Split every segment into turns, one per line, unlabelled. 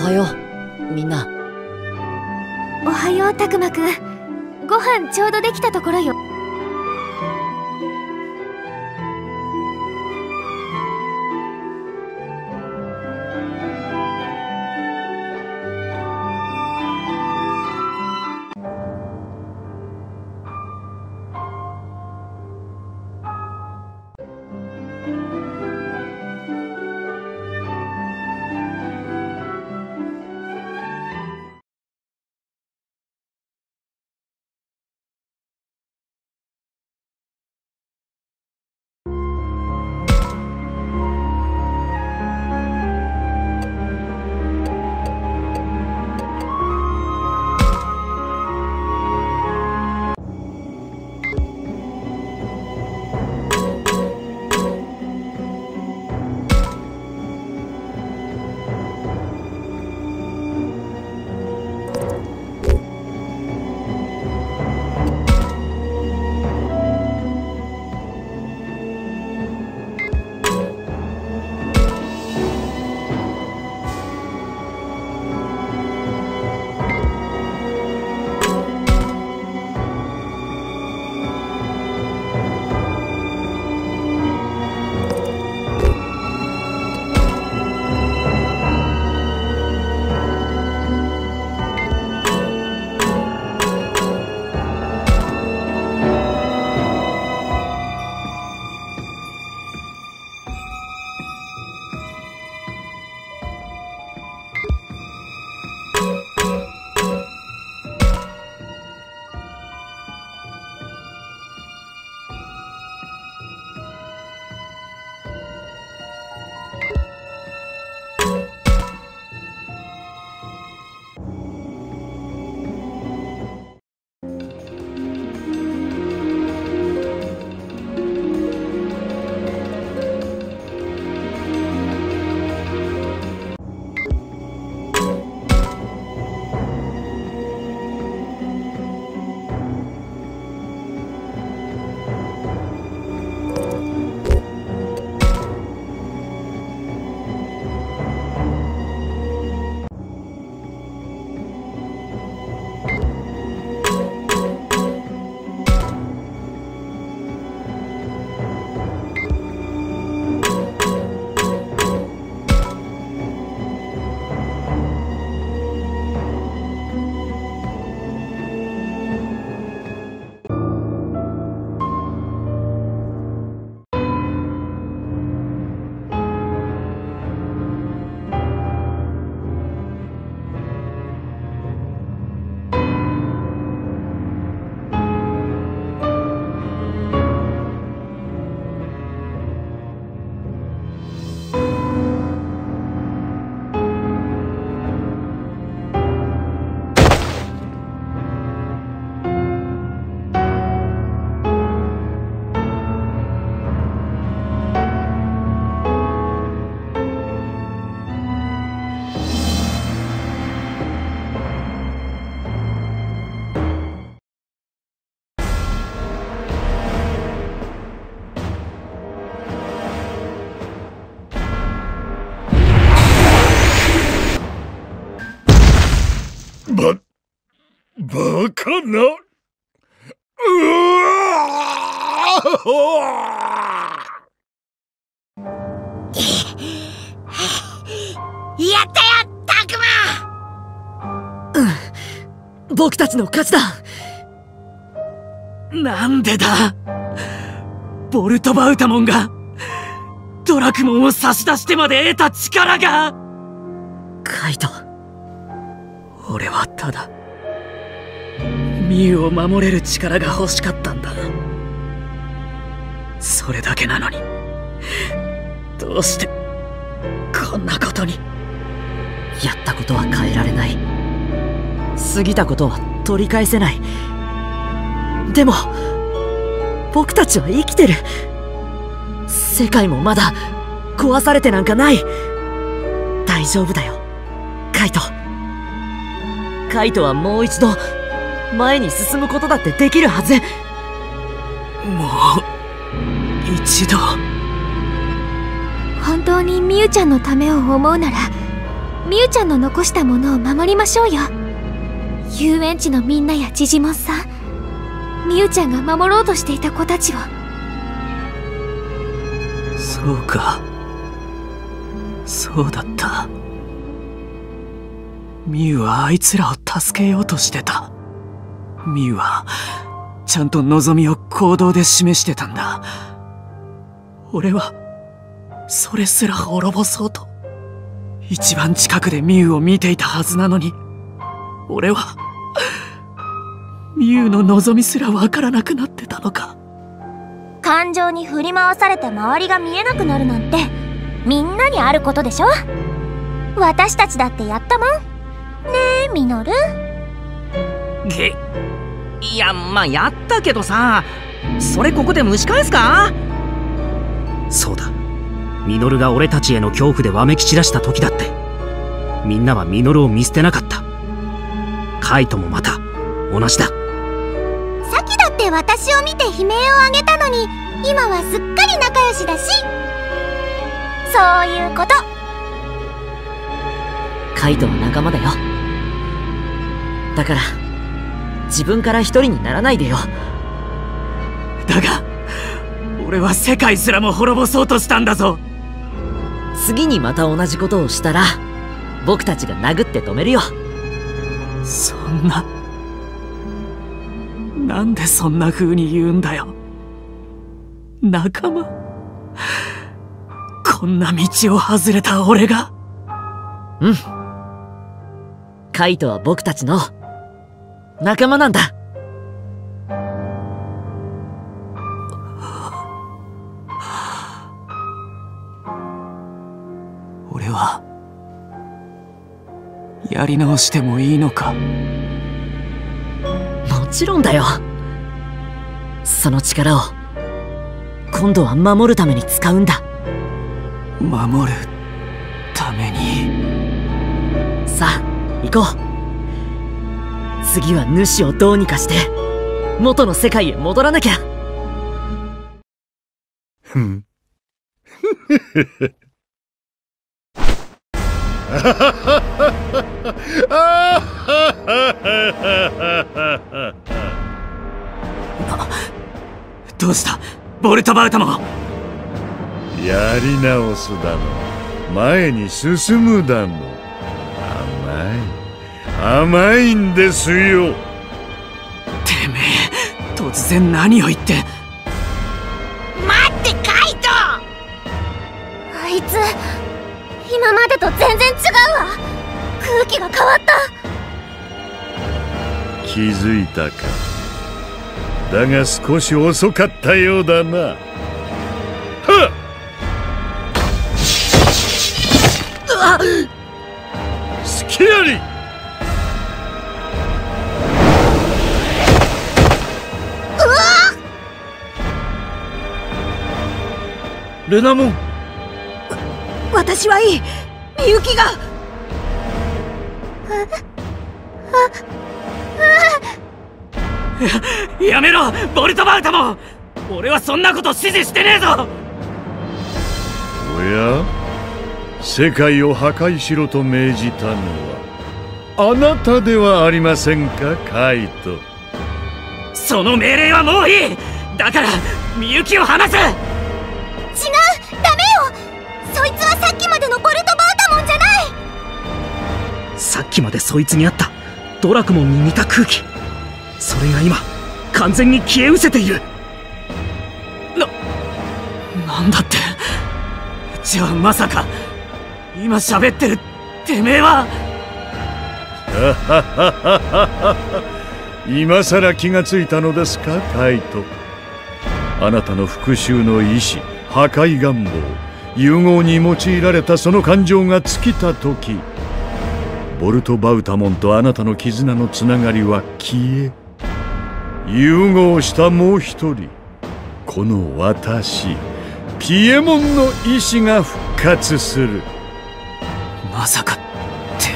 はよう。みんな。
おはようたくまくん。ご飯ちょうどできたところよ。
な。うわ
やったよたく
ま僕たちの勝ちだ。
なんでだ？ボルトバウタモンがドラクモンを差し出してまで得た力が！
カイト。
俺はただミュウを守れる力が欲しかったんだ。それだけなのに。どうしてこんなことに。
やったことは変えられない。過ぎたことは取り返せない。でも僕たちは生きてる。世界もまだ壊されてなんかない。大丈夫だよカイト。カイトはもう一度前に進むことだってできるはず。
もう一度。
本当にみゆちゃんのためを思うならみゆちゃんの残したものを守りましょうよ。遊園地のみんなやジジモンさん。みゆちゃんが守ろうとしていた子たちを。
そうか。そうだった。ミユはあいつらを助けようとしてたミユはちゃんと望みを行動で示してたんだ。俺はそれすら滅ぼそうと一番近くでミユを見ていたはずなのに俺はミユの望みすらわからなくなってたのか。
感情に振り回されて周りが見えなくなるなんてみんなにあることでしょ？私たちだってやったもん。ねえミノル。
げいやまあやったけどさそれここで蒸し返すか？
そうだ。ミノルが俺たちへの恐怖でわめき散らした時だってみんなはミノルを見捨てなかった。カイトもまた同じだ。
さっきだって私を見て悲鳴を上げたのに今はすっかり仲良しだし。そういうこと。
カイトは仲間だよ。だから自分から一人にならないでよ。
だが俺は世界すらも滅ぼそうとしたんだぞ。
次にまた同じことをしたら僕たちが殴って止めるよ。
そんななんでそんな風に言うんだよ。仲間こんな道を外れた俺が。
うん。カイトは僕たちの仲間なんだ。
俺はやり直してもいいのか？
もちろんだよ。その力を今度は守るために使うんだ。
守るために？
さあ行こう次は主をどうにかして元の世界へ戻らなきゃ。
ふん。
どうした？ボルトバウタモン
やり直すだの。前に進むだの。甘い甘いんですよ。
てめえ突然何を言って。
待ってカイト！あいつ今までと全然違うわ。空気が変わった。
気づいたか。だが少し遅かったようだな。はっルナモン。
私はいい。みゆきが。
やめろボルトバウタモン俺はそんなこと指示してねえぞ。
おや？世界を破壊しろと命じたのはあなたではありませんかカイト。
その命令はもういい。だからみゆきを離せ
きまで
そいつにあった。ドラクモンに似た空気。それが今完全に消え失せている。
なんだって。じゃあまさか今喋ってるてめえは。
今さら気がついたのですかカイト。あなたの復讐の意志破壊願望融合に用いられたその感情が尽きた時。ボルト・バウタモンとあなたの絆のつながりは消え融合したもう一人この私ピエモンの意志が復活する。
まさかて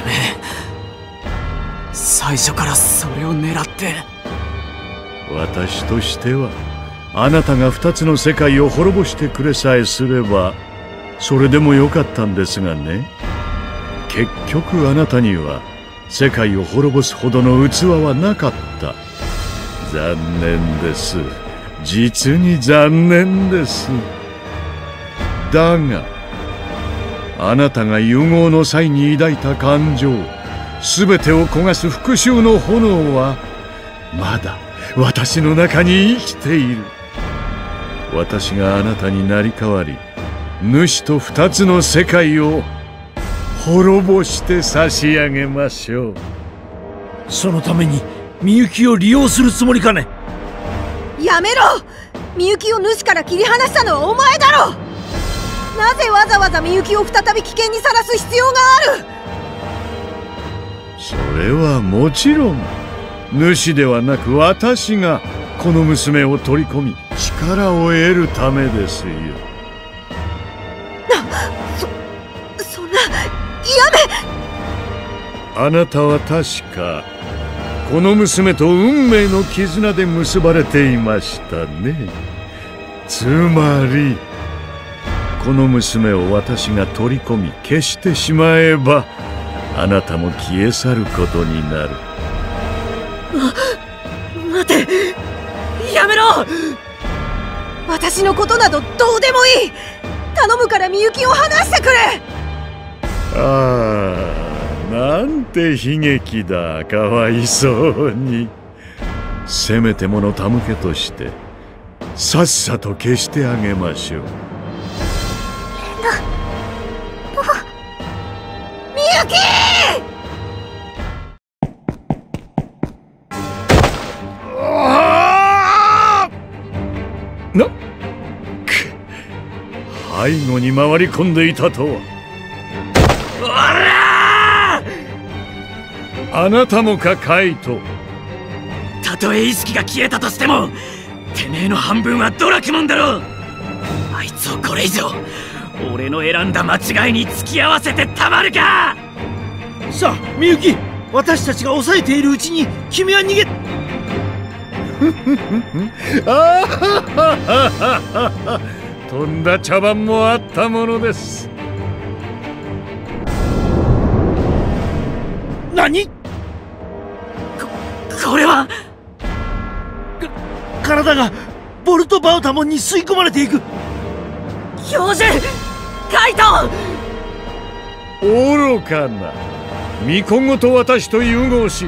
めえ最初からそれを狙って。
私としてはあなたが二つの世界を滅ぼしてくれさえすればそれでもよかったんですがね結局あなたには世界を滅ぼすほどの器はなかった。残念です。実に残念です。だがあなたが融合の際に抱いた感情全てを焦がす復讐の炎はまだ私の中に生きている。私があなたになり代わり主と二つの世界を滅ぼして差し上げましょう。
そのためにみゆきを利用するつもりかね？
やめろ！みゆきを主から切り離したのはお前だろ！なぜわざわざみゆきを再び危険にさらす必要がある？
それはもちろん。主ではなく私がこの娘を取り込み力を得るためですよあなたは確かこの娘と運命の絆で結ばれていましたね。つまりこの娘を私が取り込み消してしまえばあなたも消え去ることになる。
待てやめろ！私のことなどどうでもいい！頼むからみゆきを離してくれ！
ああなんて悲劇だかわいそうに。せめてもの手向けとしてさっさと消してあげましょう。
みゆき
なく背後に回り込んでいたとはあなたもかカイト
たとえ意識が消えたとしてもてめえの半分はドラクモンだろあいつをこれ以上俺の選んだ間違いに付き合わせてたまるか。
さあみゆき私たちが抑えているうちに君は逃げ
ああ とんだ茶番もあったものです。
何？
これは
体がボルトバウタモンに吸い込まれていく。
教授カイト
愚かな。巫女ごと私と融合し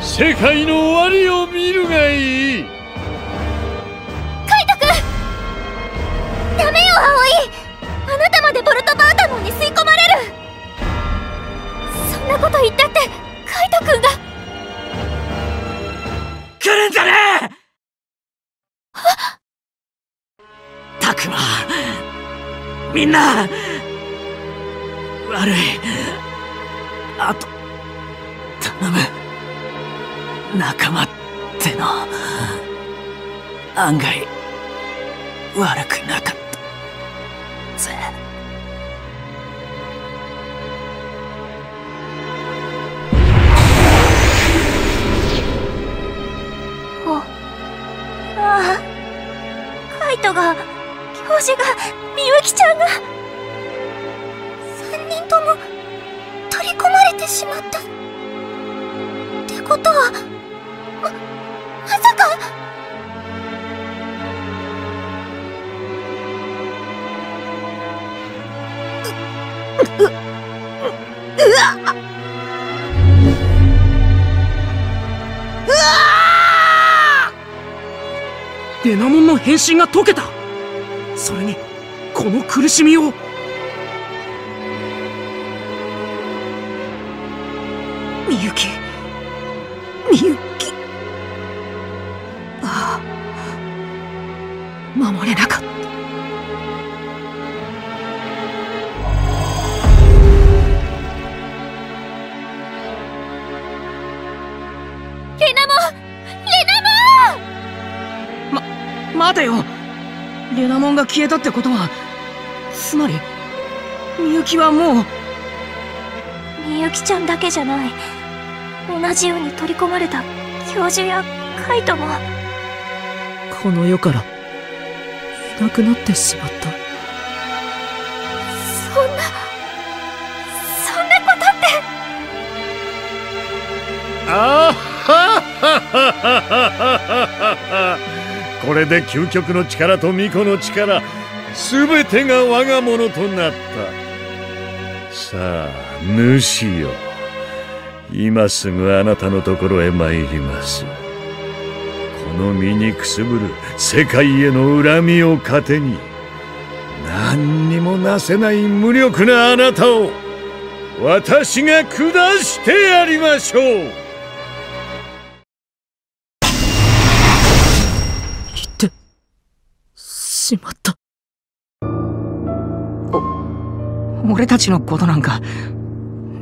世界の終わりを見るがいい。
カイトくんダメよ葵。あなたまでボルトバウタモンに吸い込まれる。そんなこと言ったってカイトくんが
来るんじゃねえ！たくまみんな悪い。あと頼む。仲間っての案外悪くなかったぜ。
ああカイトが教授がみゆきちゃんが3人とも取り込まれてしまった。ってことはままさか。
うううっデナモンの変身が解けた。それにこの苦しみを。みゆき消えたってことはつまりみゆきはもう
みゆきちゃんだけじゃない。同じように取り込まれた教授やカイトも。
この世からいなくなってしまった。
そんなそんなことって。
ああこれで究極の力と巫女の力全てが我が物となった。さあ主よ。今すぐあなたのところへ参ります。この身にくすぶる世界への恨みを糧に何にもなせない無力なあなたを私が下してやりましょう。
しまった。
お俺たちのことなんか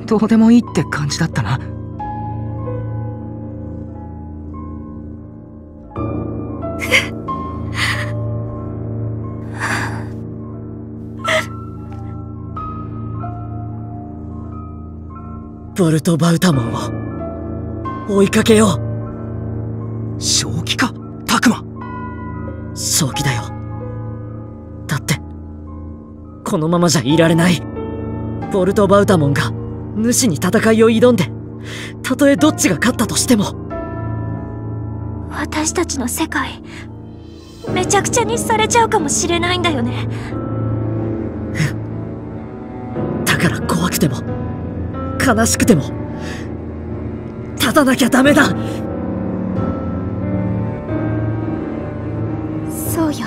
どうでもいいって感じだったな。
ボルト・バウタモンを追いかけよ
う。正気かタクマ。
正気このままじゃいられない。ボルト・バウタモンが主に戦いを挑んでたとえどっちが勝ったとしても。
私たちの世界めちゃくちゃにされちゃうかもしれないんだよね。
だから怖くても悲しくても立たなきゃダメだ。
そうよ。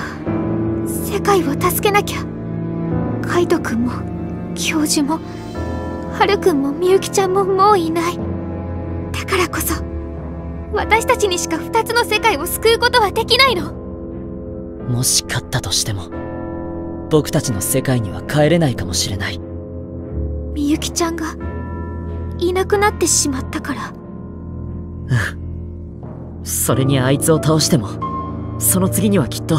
世界を助けなきゃカイト君も教授もハル君もみゆきちゃんももういない。だからこそ私たちにしか2つの世界を救うことはできないの。
もし勝ったとしても僕たちの世界には帰れないかもしれない。
みゆきちゃんがいなくなってしまったから。
うん。それにあいつを倒してもその次にはきっと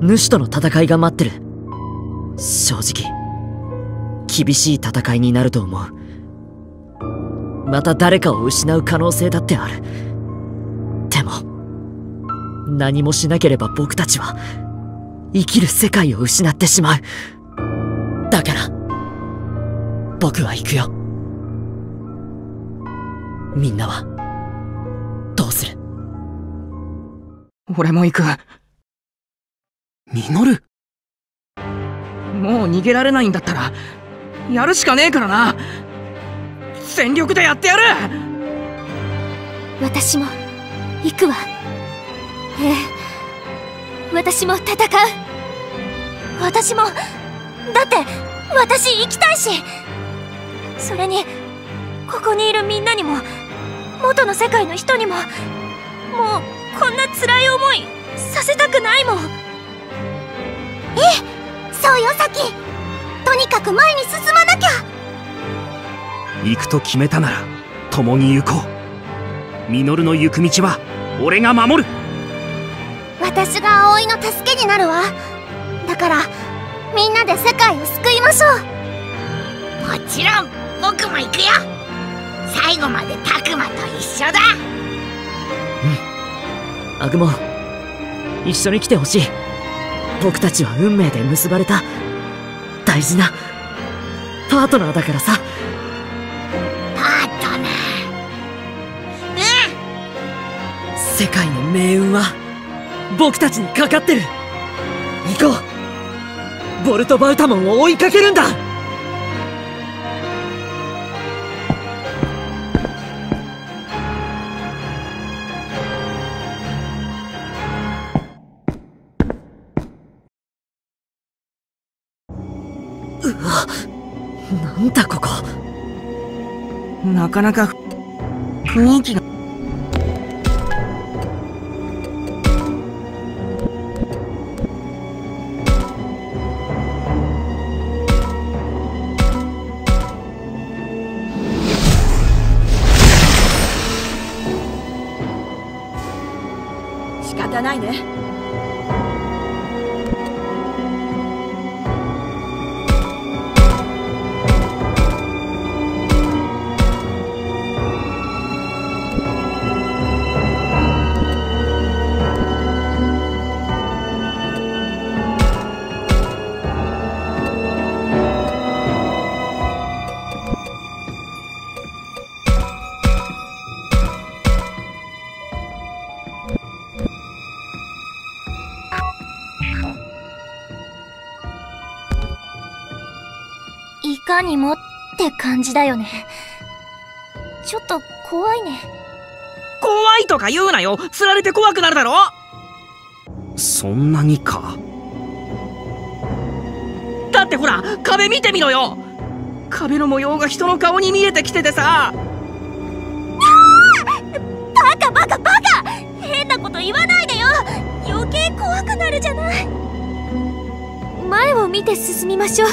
主との戦いが待ってる正直厳しい戦いになると思う。また誰かを失う可能性だってある。でも何もしなければ僕たちは生きる世界を失ってしまう。だから僕は行くよ。みんなはどうする？
俺も行く。
ミノル
もう逃げられないんだったらやるしかねえからな。全力でやってやる。
私も行くわ。ええ。私も戦う。私もだって私行きたいし。それにここにいるみんなにも元の世界の人にももうこんな辛い思いさせたくないもん。え。えそうよサキ。とにかく前に進まなきゃ。
行くと決めたなら共に行こう。ミノルの行く道は俺が守る。
私が葵の助けになるわ。だからみんなで世界を救いましょ
う。もちろん僕も行くよ。最後までタクマと一緒だ。
うん。アグモ一緒に来てほしい僕たちは運命で結ばれた。大事なパートナーだからさ。
パートナー。
うん。世界の命運は僕たちにかかってる。行こう。ボルト・バウタモンを追いかけるんだ。
かなか雰囲気が。
仕方ないね。
かにもって感じだよね。ちょっと怖いね。
怖いとか言うなよ。釣られて怖くなるだろ。
そんなにか？
だってほら壁見てみろよ。壁の模様が人の顔に見えてきててさ。
バカバカバカ！変なこと言わないでよ。余計怖くなるじゃない。前を見て進みましょう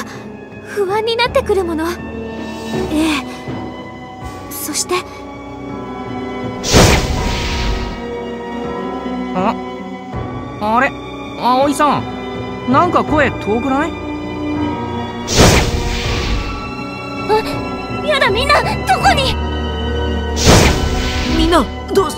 不安になってくるもの。ええ。そして。
ああれ？葵さん。なんか声遠くない？
やだみんなどこに？
みんなどうし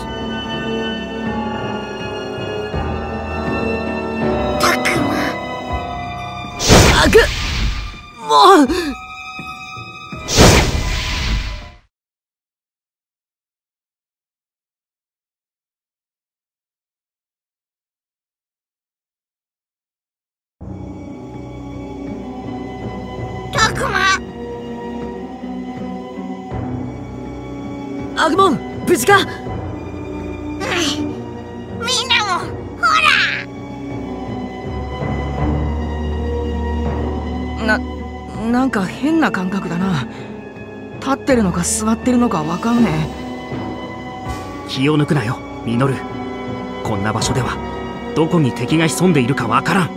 たくま
アグモン無事か？
みんなもほら。
ななんか変な感覚だな。立ってるのか座ってるのかわかんね
気を抜くなよミノル。こんな場所ではどこに敵が潜んでいるかわからん。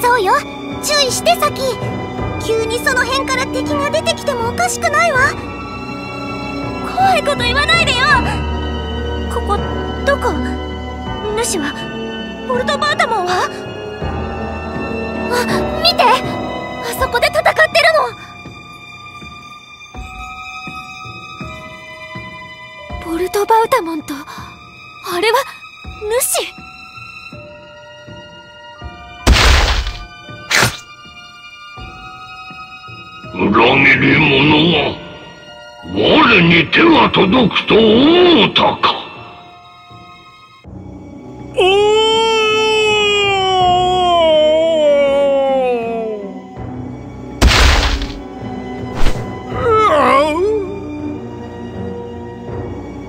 そうよ。注意してサキ急にその辺から敵が出てきてもおかしくないわ。怖いこと言わないでよ。ここどこ？主はボルトバータモンは？あ見て。あそこで戦ってるの。ボルトバウタモンとあれは主。
裏切り者が我に手が届くと思う。たか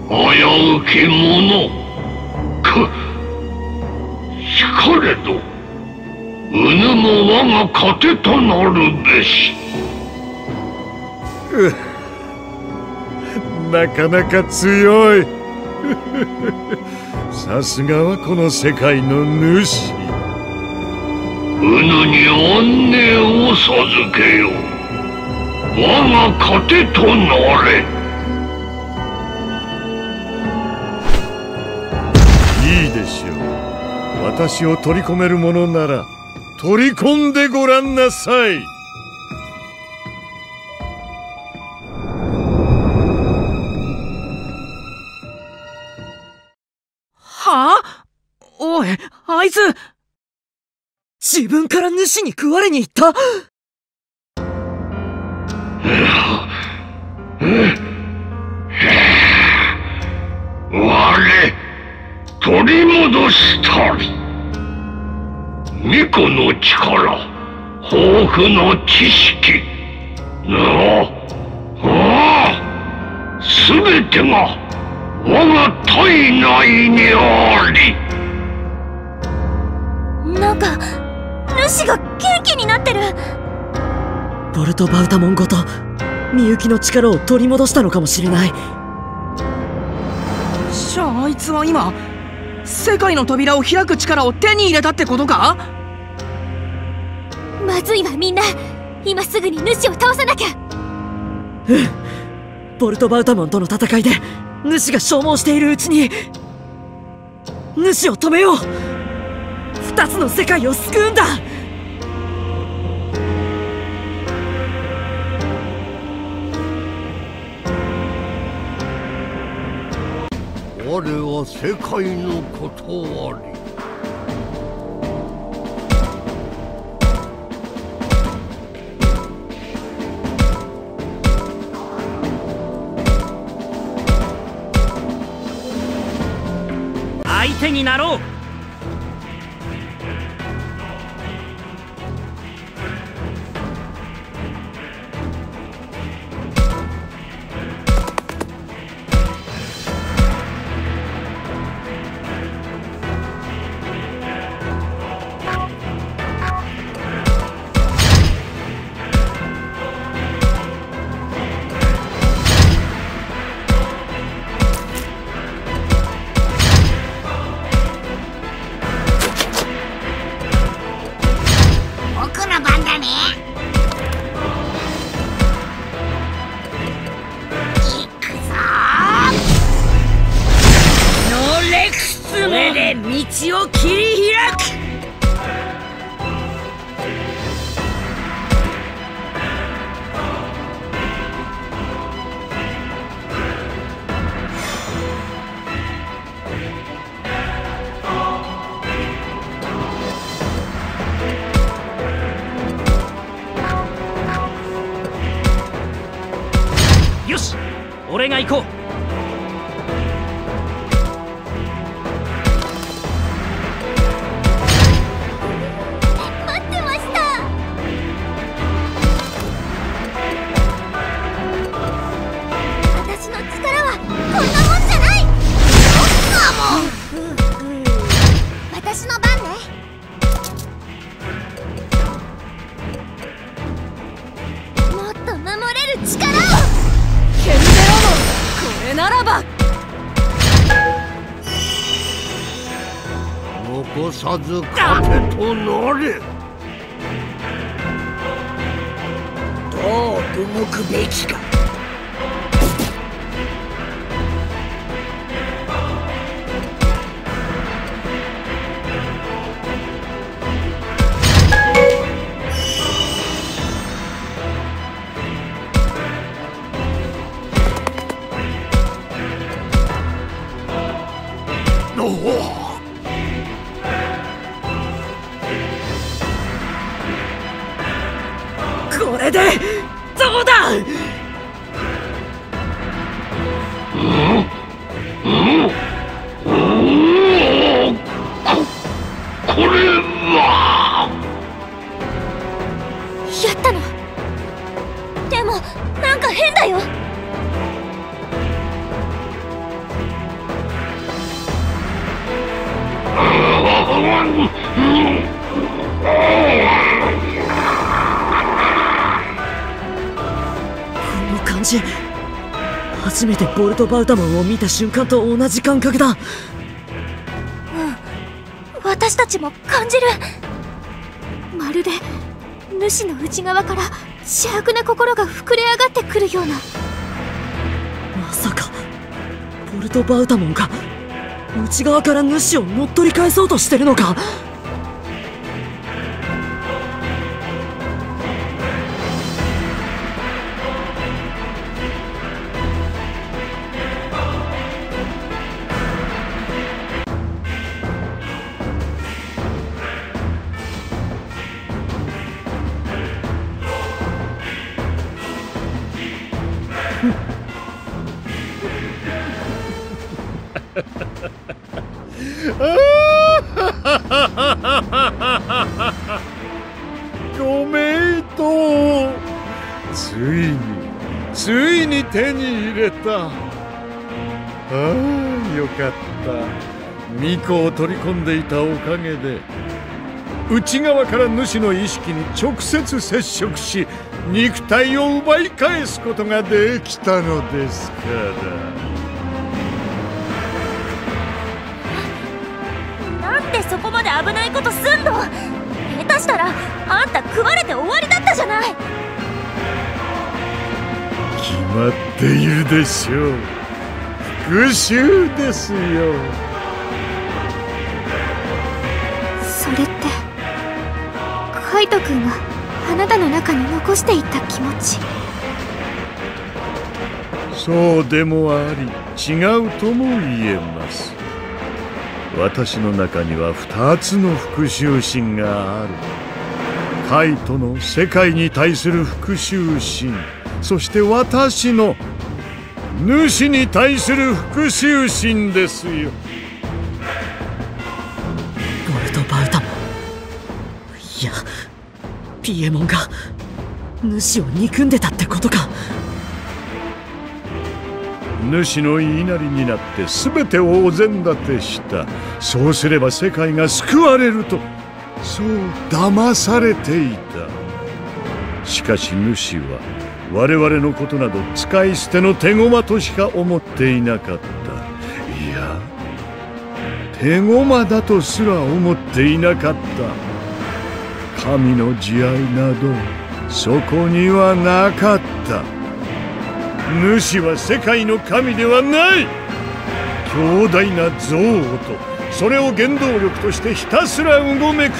危う。き者くしかれどう。ぬも我が糧となるべし
なかなか強い。さすがはこの世界の主。
うぬに安寧を授けよう。我が糧となれ。
いいでしょう。私を取り込めるものなら取り込んでごらんなさい
あいつ。
自分から主に食われに行った。
我取り戻したり巫女の力豊富の知識なああすべてが我が体内にあり
なんか主が元気になってる。
ボルトバウタモンごとみゆきの力を取り戻したのかもしれない。
じゃああいつは今世界の扉を開く力を手に入れたってことか？
まずいわみんな。今すぐに主を倒さなきゃ。
ボルトバウタモンとの戦いで主が消耗しているうちに主を止めよう二つの世界を救うんだ。
我は世界のことあり。
相手になろう
さず糧となれ。どう動くべきか。
こトバウタモンを見た瞬間と同じ感覚だ。
私たちも感じる。まるで主の内側から邪悪な心が膨れ上がってくるような。
まさかボルトバウタモンが内側から主を乗っ取り返そうとしてるのか
れた。ああよかった。巫女を取り込んでいたおかげで内側から主の意識に直接接触し肉体を奪い返すことができたのですから。
なんでそこまで危ないことすんの？下手したらあんた食われて終わりだったじゃない。
決まっているでしょう。復讐ですよ。
それってカイト君があなたの中に残していった気持ち？
そうでもあり違うとも言えます。私の中には二つの復讐心がある。カイトの世界に対する復讐心そして私の主に対する復讐心ですよ。
ボルトバウタモンいやピエモンが主を憎んでたってことか。
主の言いなりになって全てをお膳立てした。そうすれば世界が救われると。そう騙されていた。しかし主は我々のことなど使い捨ての手駒としか思っていなかった。いや手駒だとすら思っていなかった。神の慈愛などそこにはなかった。主は世界の神ではない。強大な憎悪とそれを原動力としてひたすらうごめく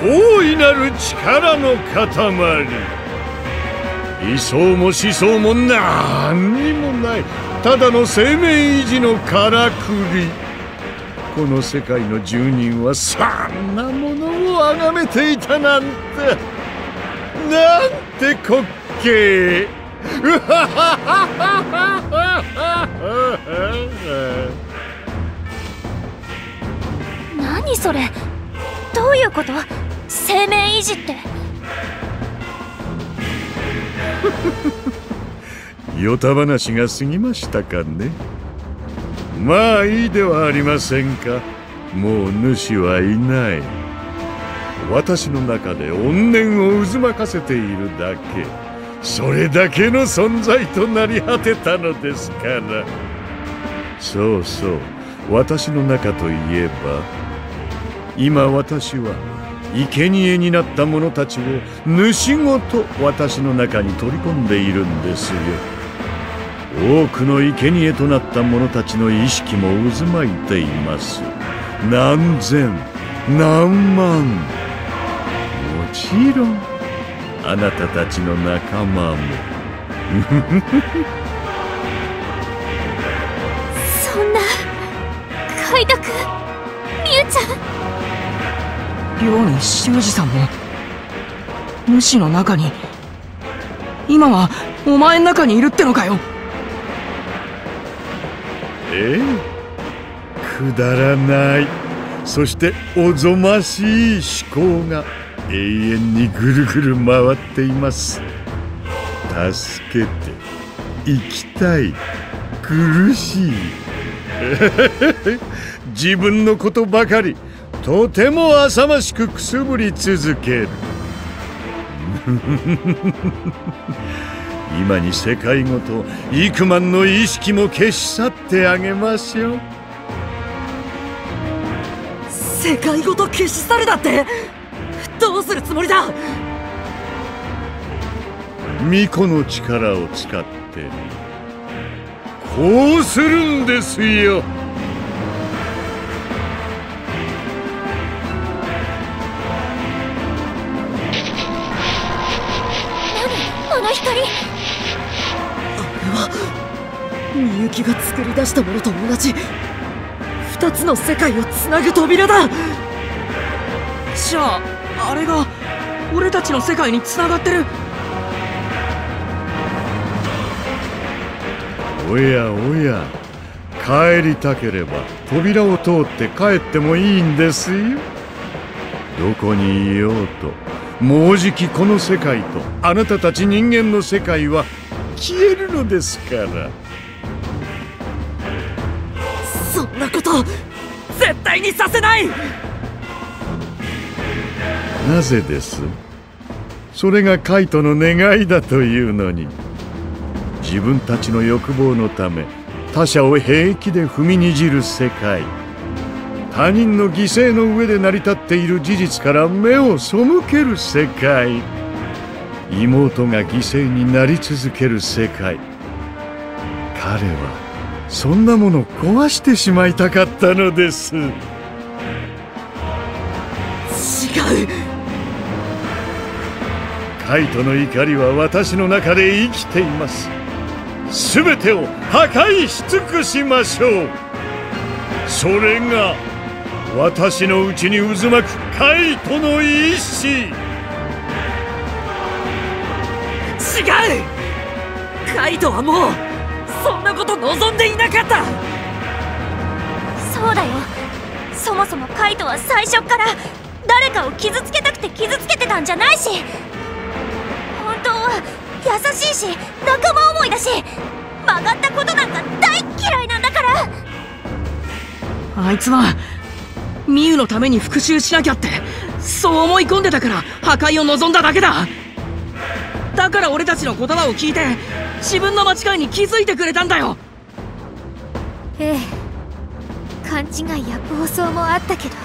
大いなる力の塊。理想も思想も何にもない。ただの生命維持のからくり。この世界の住人はそんなものを崇めていたなんて。なんて滑稽。うははは
何それどういうこと生命維持って
与太話が過ぎましたかね。まあいいではありませんか。もう主はいない。私の中で怨念を渦巻かせているだけ。それだけの存在となり果てたのですから。そうそう。私の中といえば今私は生贄になった者たちを主ごと私の中に取り込んでいるんですよ。多くの生贄となった者たちの意識も渦巻いています。何千何万。もちろんあなたたちの仲間も。
そんなカイト君ミュウちゃん。
寮に修二さんも主の中に今はお前の中にいるってのかよ
ええくだらないそしておぞましい思考が永遠にぐるぐる回っています助けて生きたい苦しい自分のことばかりとても浅ましくくすぶり続ける。今に世界ごと幾万の意識も消し去ってあげましょう。
世界ごと消し去るだって？どうするつもりだ？
巫女の力を使ってこうするんですよ
みゆきが作り出したものと同じ二つの世界をつなぐ扉だ。
じゃああれが俺たちの世界に繋がってる。
おやおや。帰りたければ扉を通って帰ってもいいんですよ。どこにいようと。もうじきこの世界とあなたたち人間の世界は消えるのですから
こ絶対にさせない！
なぜです？それがカイトの願いだというのに。自分たちの欲望のため他者を平気で踏みにじる世界。他人の犠牲の上で成り立っている事実から目を背ける世界。妹が犠牲になり続ける世界。彼はそんなもの壊してしまいたかったのです。違う。カイトの怒りは私の中で生きています。全てを破壊し尽くしましょう。それが私のうちに渦巻くカイトの意志。違う。
カイトはもうそんなこと望んでいなかった。
そうだよ。そもそもカイトは最初から誰かを傷つけたくて傷つけてたんじゃないし。本当は優しいし仲間思いだし曲がったことなんか大嫌いなんだから。
あいつはミユのために復讐しなきゃってそう思い込んでたから破壊を望んだだけだ。だから俺たちの言葉を聞いて自分の間違いに気づいてくれたんだよ。
ええ。勘違いや暴走もあったけど。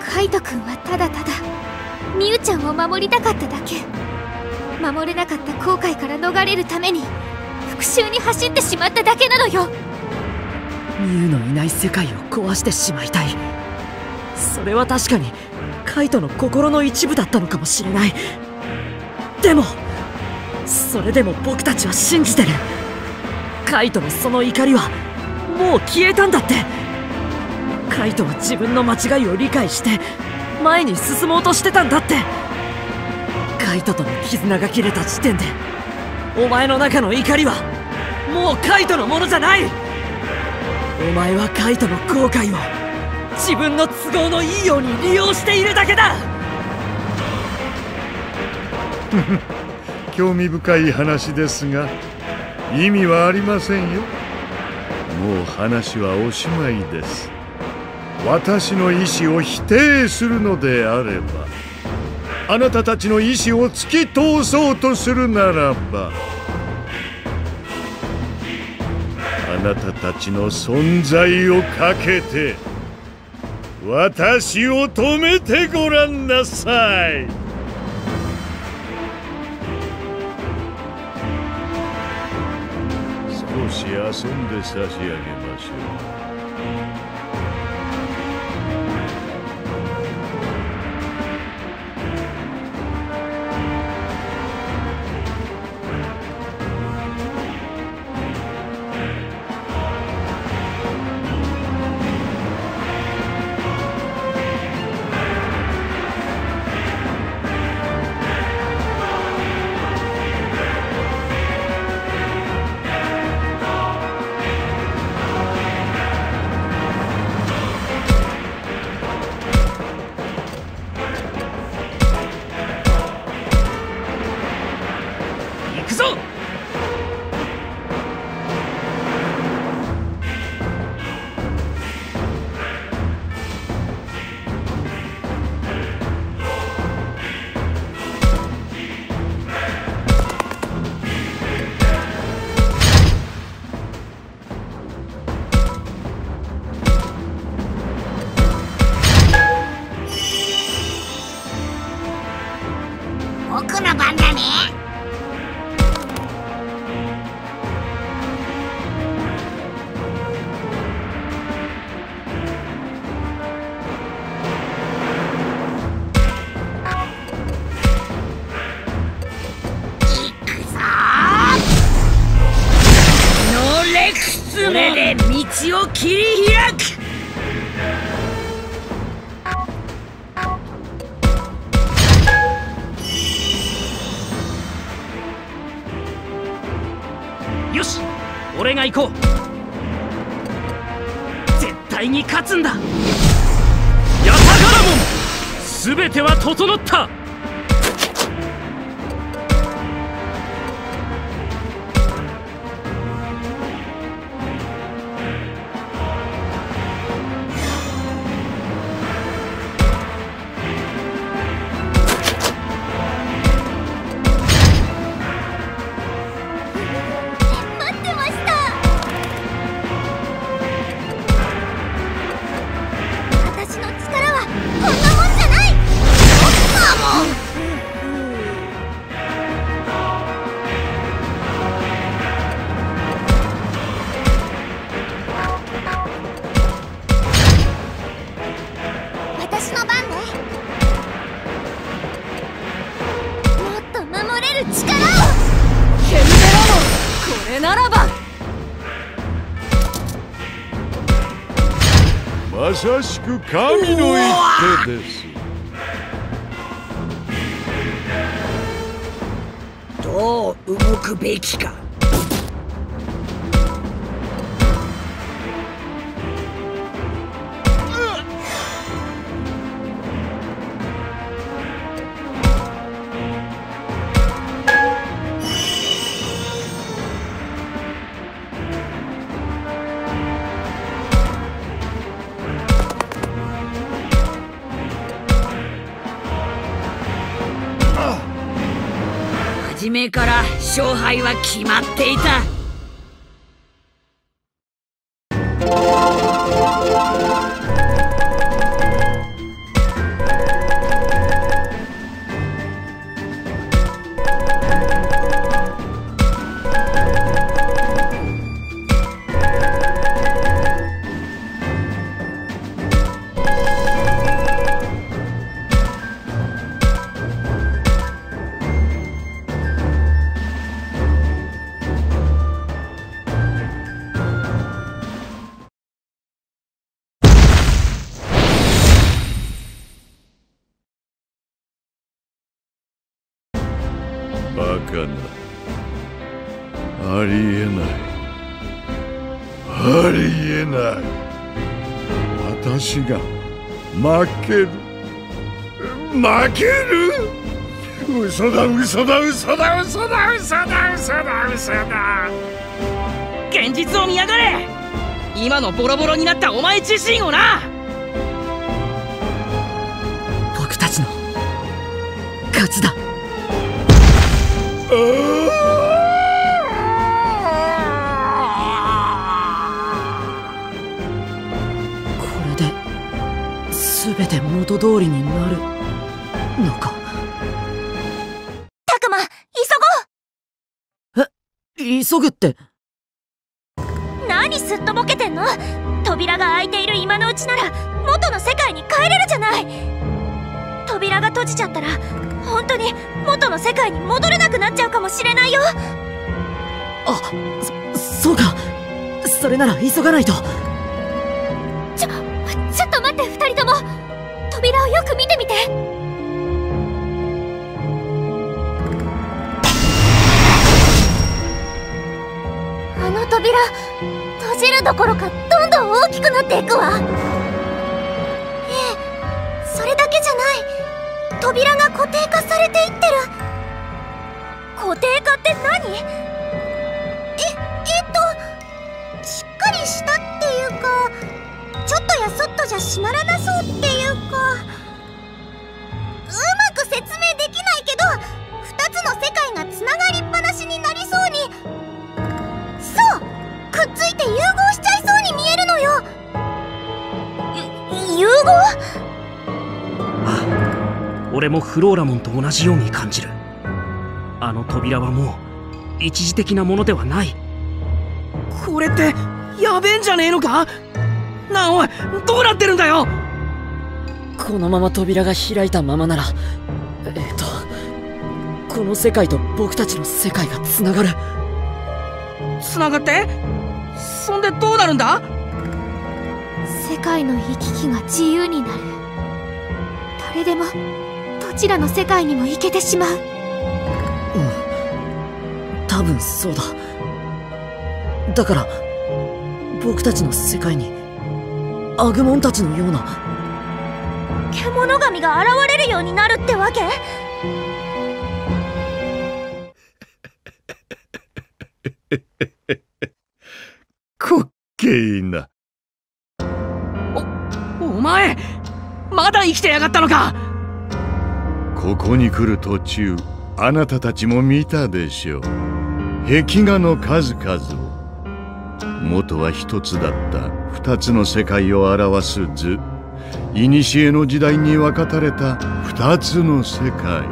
カイト君はただただミユちゃんを守りたかっただけ。守れなかった後悔から逃れるために復讐に走ってしまっただけなのよ。
ミュウのいない世界を壊してしまいたい。それは確かにカイトの心の一部だったのかもしれない。でもそれでも僕たちは信じてる。カイトのその怒りはもう消えたんだって。カイトは自分の間違いを理解して前に進もうとしてたんだって。カイトとの絆が切れた時点でお前の中の怒りはもうカイトのものじゃない。お前はカイトの後悔を自分の都合のいいように利用しているだけだ。
興味深い話ですが意味はありませんよ。もう話はおしまいです。私の意志を否定するのであればあなたたちの意志を突き通そうとするならばあなたたちの存在をかけて私を止めてごらんなさい。休んで差し上げましょう。
私の番ね。もっと守れる力を。ケンこれならば。
まさしく神の一手です。
どう動くべきか目から勝敗は決まっていた。
嘘だ嘘だ嘘だ嘘だ嘘だ嘘だ。
現実を見やがれ。今のボロボロになったお前自身をな。
僕たちの勝ちだ。これで全て元通りになるのか
急
急ぐって。
何すっとぼけてんの？扉が開いている今のうちなら元の世界に帰れるじゃない。扉が閉じちゃったら本当に元の世界に戻れなくなっちゃうかもしれないよ。
あそそうか。それなら急がないと。
ちょちょっと待って二人とも。扉をよく見てみて扉閉じるどころかどんどん大きくなっていくわ。ええそれだけじゃない。扉が固定化されていってる。固定化って何？ええっとしっかりしたっていうかちょっとやそっとじゃ閉まらなそうっていうか。うまく説明できないけど2つの世界がつながりっぱなしになりそうにくっついて融合しちゃいそうに見えるのよ。ゆ融合？
俺もフローラモンと同じように感じる。あの扉はもう一時的なものではない。
これってやべえんじゃねえのか？なあおいどうなってるんだよ？
このまま扉が開いたままならえっ、とこの世界と僕たちの世界がつながる。
繋がって？そんでどうなるんだ？
世界の行き来が自由になる。誰でもどちらの世界にも行けてしまう。
うん。多分そうだ。だから僕たちの世界にアグモンたちのような。
獣神が現れるようになるってわけ？
滑稽な。
お前まだ生きてやがったのか。
ここに来る途中あなたたちも見たでしょう。壁画の数々を。元は一つだった。二つの世界を表す図。古の時代に分かたれた。二つの世界。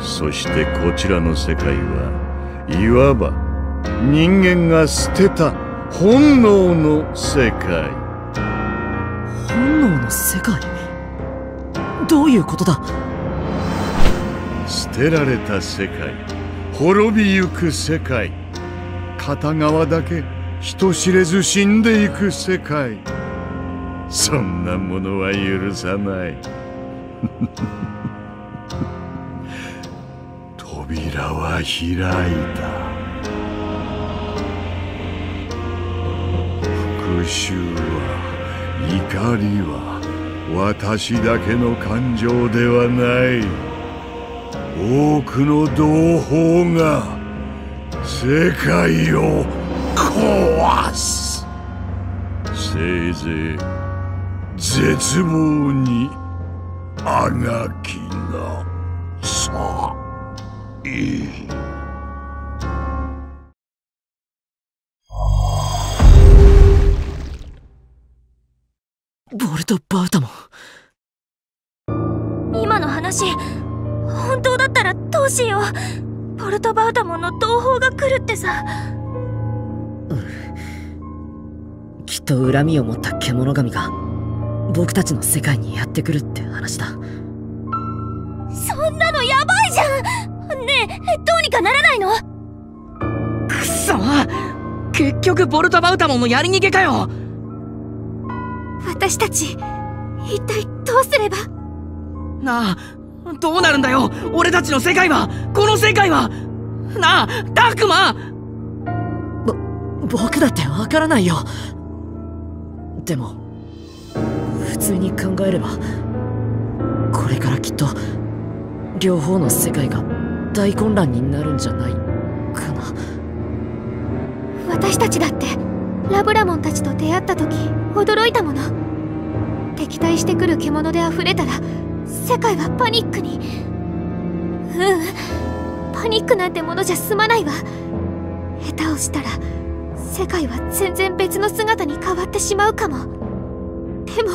そしてこちらの世界はいわば人間が捨てた本能の世界。
本能の世界？どういうことだ？
捨てられた世界滅びゆく世界片側だけ人知れず死んでいく世界。そんなものは許さない。扉は開いた復讐は怒りは私だけの感情ではない。多くの同胞が世界を壊す。せいぜい絶望にあがきなさい。
話本当だったらどうしよう。ポルトバウタモンの同胞が来るってさ。
きっと恨みを持った獣神が僕たちの世界にやってくるって話だ。
そんなのやばいじゃん。ねえどうにかならないの？
くそ。結局ボルトバウタモンのやり逃げかよ。
私たち一体どうすれば？
なあ
どうなるんだよ？俺たちの世界は？この世界は？なあタクマ
ぼ僕だってわからないよ。でも普通に考えればこれからきっと両方の世界が大混乱になるんじゃないかな。
私たちだってラブラモンたちと出会った時驚いたもの。敵対してくる獣で溢れたら世界はパニックに。うん。パニックなんてものじゃ済まないわ。下手をしたら世界は全然別の姿に変わってしまうかも。でも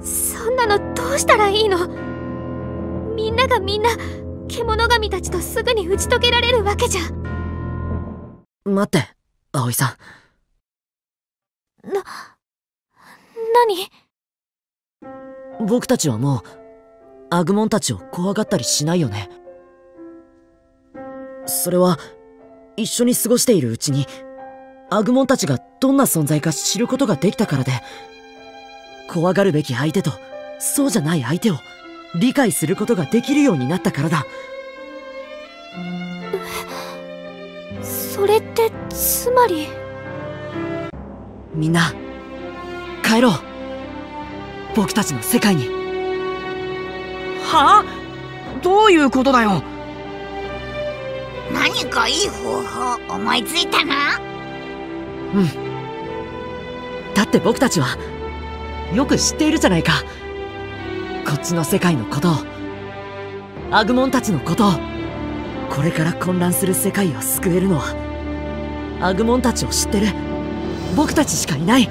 そんなのどうしたらいいの？みんながみんな獣神たちとすぐに打ち解けられるわけじゃ。
待って葵さ
ん。な何？
僕たちはもうアグモンたちを怖がったりしないよね。それは一緒に過ごしているうちにアグモンたちがどんな存在か知ることができたからで怖がるべき相手とそうじゃない相手を理解することができるようになったからだ。
それってつまり？
みんな帰ろう。僕たちの世界に
はあ？どういうことだよ？
何かいい方法思いついたな
うん。だって僕たちはよく知っているじゃないか。こっちの世界のことを。アグモンたちのことを。これから混乱する世界を救えるのは。アグモンたちを知ってる。僕たちしかいない。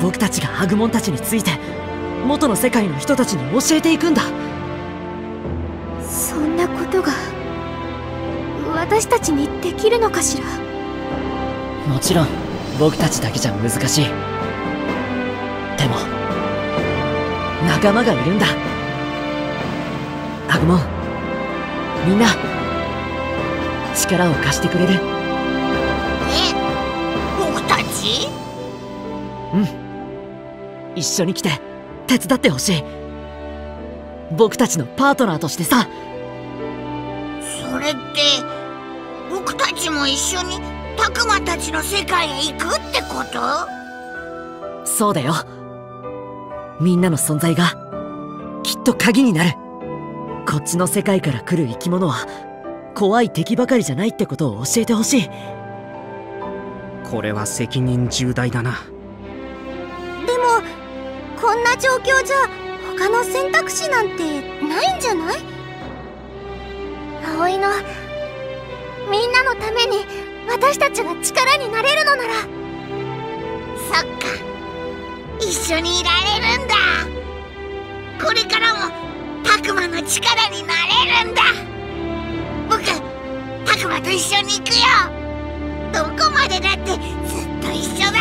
僕たちがアグモンたちについて元の世界の人たちに教えていくんだ。
そんなことが私たちにできるのかしら？
もちろん僕たちだけじゃ難しい。でも仲間がいるんだ。アグモンみんな力を貸してくれる。
え僕たち？
うん。一緒に来て手伝ってほしい。僕たちのパートナーとしてさ。
それって僕たちも一緒にタクマたちの世界へ行くってこと？
そうだよ。みんなの存在がきっと鍵になる。こっちの世界から来る生き物は怖い敵ばかりじゃないってことを教えてほしい。
これは責任重大だな
んな状況じゃ他の選択肢なんてないんじゃない？葵のみんなのために私たちが力になれるのなら。
そっか。一緒にいられるんだ。これからもタクマの力になれるんだ。僕タクマと一緒に行くよ。どこまでだってずっと一緒だ。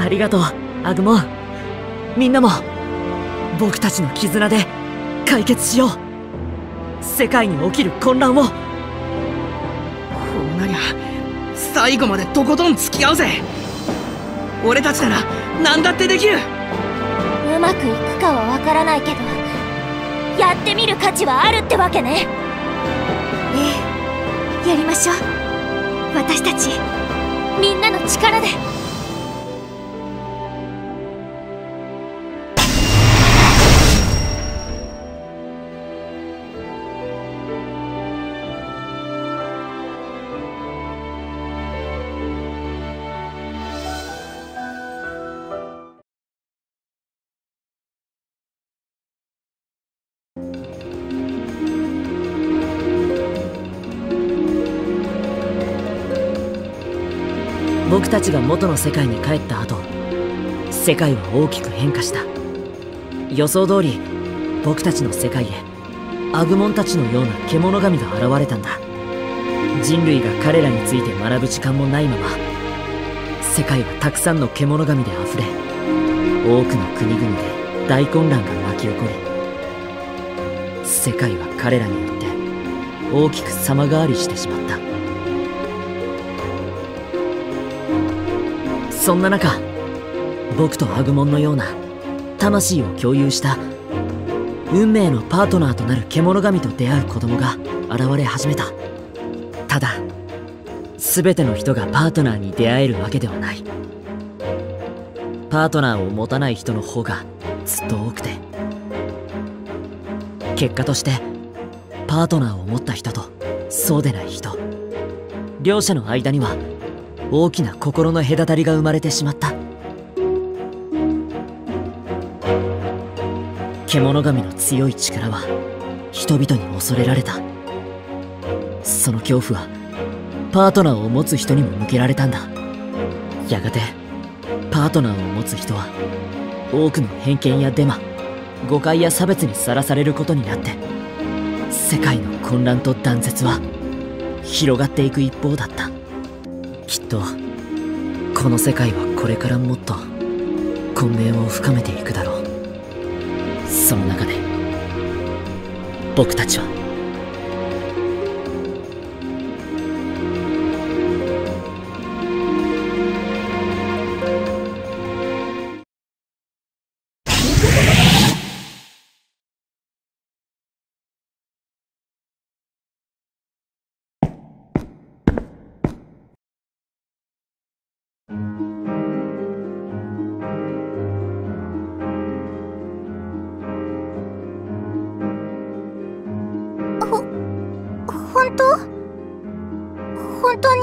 ありがとうアグモ。ンみんなも僕たちの絆で解決しよう。世界に起きる混乱を。こ
うなりゃ最後までとことん付き合うぜ。俺たちなら何だってできる。
うまくいくかはわからないけどやってみる価値はあるってわけね。ええやりましょう。私たちみんなの力で。
僕たちが元の世界に帰った後世界は大きく変化した。予想通り僕たちの世界へアグモンたちのような獣神が現れたんだ。人類が彼らについて学ぶ時間もないまま世界はたくさんの獣神で溢れ多くの国々で大混乱が巻き起こり世界は彼らによって大きく様変わりしてしまった。そんな中僕とアグモンのような魂を共有した運命のパートナーとなる獣神と出会う子供が現れ始めた。ただ全ての人がパートナーに出会えるわけではない。パートナーを持たない人の方がずっと多くて。結果としてパートナーを持った人とそうでない人。両者の間には大きな心の隔たりが生まれてしまった。獣神の強い力は人々に恐れられた。その恐怖はパートナーを持つ人にも向けられたんだ。やがてパートナーを持つ人は多くの偏見やデマ誤解や差別にさらされることになって世界の混乱と断絶は広がっていく一方だった。きっとこの世界はこれからもっと混迷を深めていくだろう。その中で僕たちは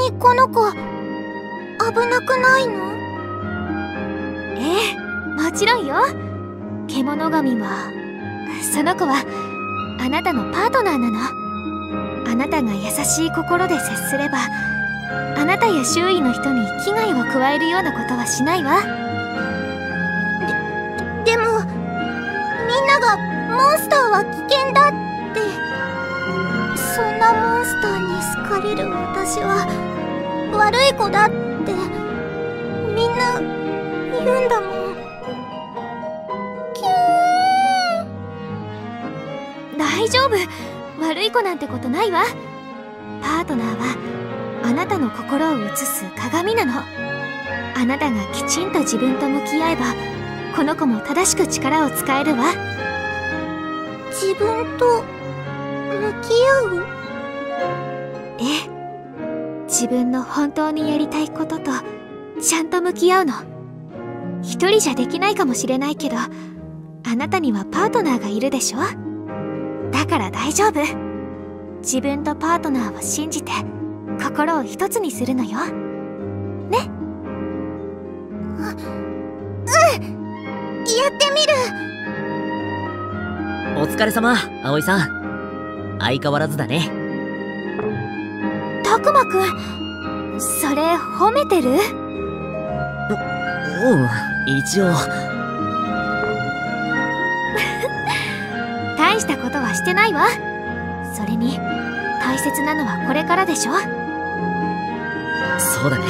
にこの子危なくないの？
ええもちろんよ。獣神はその子はあなたのパートナーなの。あなたが優しい心で接すればあなたや周囲の人に危害を加えるようなことはしないわ。
でもみんながモンスターは危険だって。そんなモンスターに好かれる私は悪い子だってみんな言うんだもん。キュ
大丈夫。悪い子なんてことないわ。パートナーはあなたの心を映す鏡なの。あなたがきちんと自分と向き合えばこの子も正しく力を使えるわ。
ー自分と向き合う？
ええ？自分の本当にやりたいこととちゃんと向き合うの。一人じゃできないかもしれないけどあなたにはパートナーがいるでしょ？だから大丈夫。自分とパートナーを信じて心を一つにするのよ。ね？
うんやってみる。
お疲れ様葵さん。相変わらずだね。
たくまくん。それ褒めてる？
おう一応。
大したことはしてないわ。それに大切なのはこれからでしょ。
そうだね。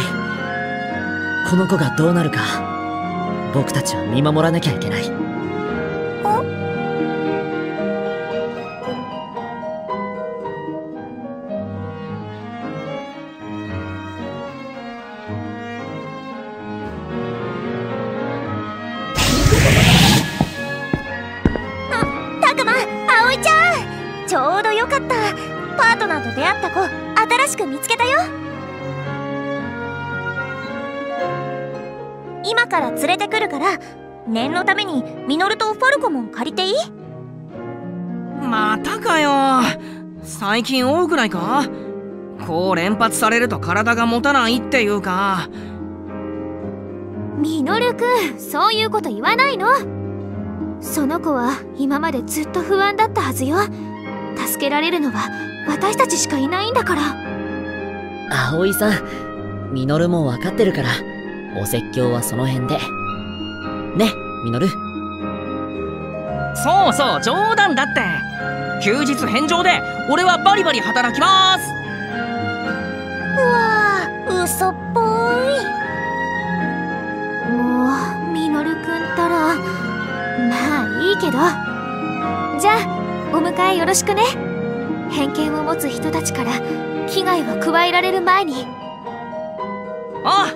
この子がどうなるか僕たちは見守らなきゃいけない
近多くないか？こう連発されると体が持たないっていうか。
ミノルくんそういうこと言わないの？その子は今までずっと不安だったはずよ。助けられるのは私たちしかいないんだから。
葵さん。ミノルも分かってるから。お説教はその辺で。ねミノル。
そうそう冗談だって休日返上で俺はバリバリ働きます。
うわー嘘っぽ
もうミノルくんったらまあいいけど。じゃあお迎えよろしくね。偏見を持つ人たちから危害を加えられる前に。
あ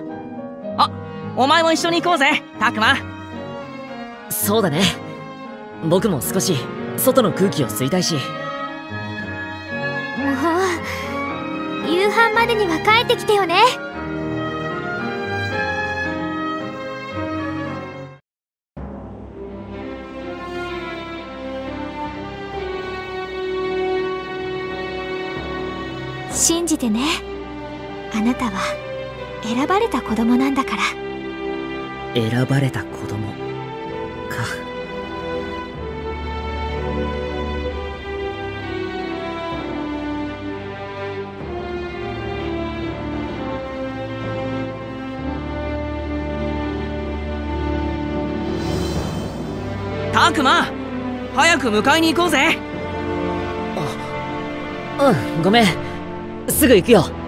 あお前も一緒に行こうぜたくま。
そうだね。僕も少し外の空気を吸いたいし。
もう夕飯までには帰ってきてよね。信じてね。あなたは選ばれた子供なんだから。
選ばれた子供
悪魔。早く迎えに行こうぜ。
うんごめん。すぐ行くよ。